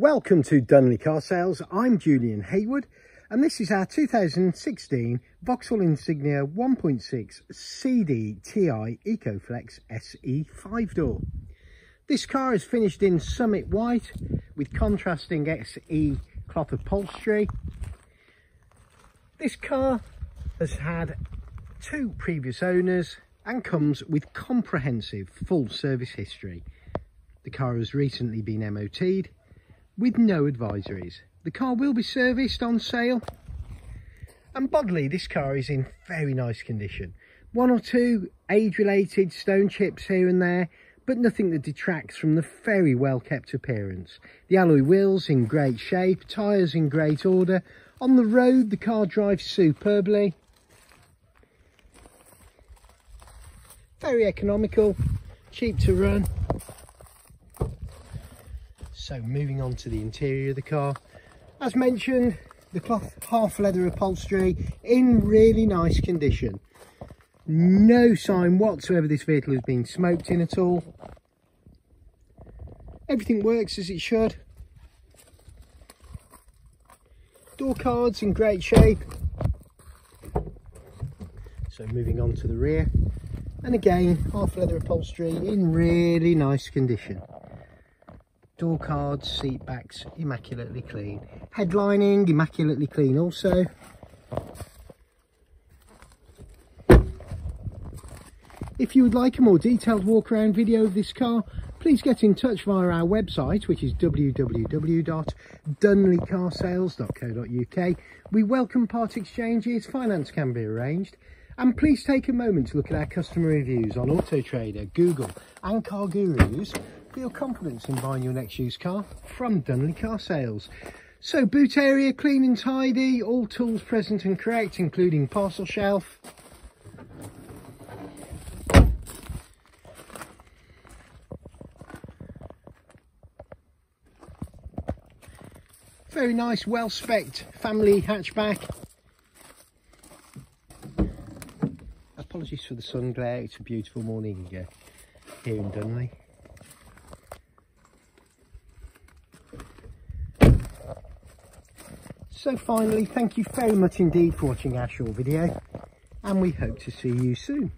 Welcome to Dunley Car Sales. I'm Julian Haywood and this is our 2016 Vauxhall Insignia 1.6 CDTi EcoFlex SE 5-door. This car is finished in Summit White with contrasting SE cloth upholstery. This car has had two previous owners and comes with comprehensive full service history. The car has recently been MOT'd with no advisories. The car will be serviced on sale. And bodily, this car is in very nice condition. One or two age-related stone chips here and there, but nothing that detracts from the very well-kept appearance. The alloy wheels in great shape, tyres in great order. On the road, the car drives superbly. Very economical, cheap to run. So moving on to the interior of the car. As mentioned, the cloth half leather upholstery in really nice condition. No sign whatsoever this vehicle has been smoked in at all. Everything works as it should. Door cards in great shape. So moving on to the rear. And again, half leather upholstery in really nice condition door cards, seat backs, immaculately clean. Headlining, immaculately clean also. If you would like a more detailed walk around video of this car, please get in touch via our website, which is www.dunleycarsales.co.uk. We welcome part exchanges, finance can be arranged. And please take a moment to look at our customer reviews on Auto Trader, Google and CarGurus for your confidence in buying your next used car from Dunley Car Sales. So boot area clean and tidy, all tools present and correct, including parcel shelf. Very nice, well-spec'd family hatchback. Apologies for the sun glare, it's a beautiful morning uh, here in Dunley. So finally, thank you very much indeed for watching our short video and we hope to see you soon.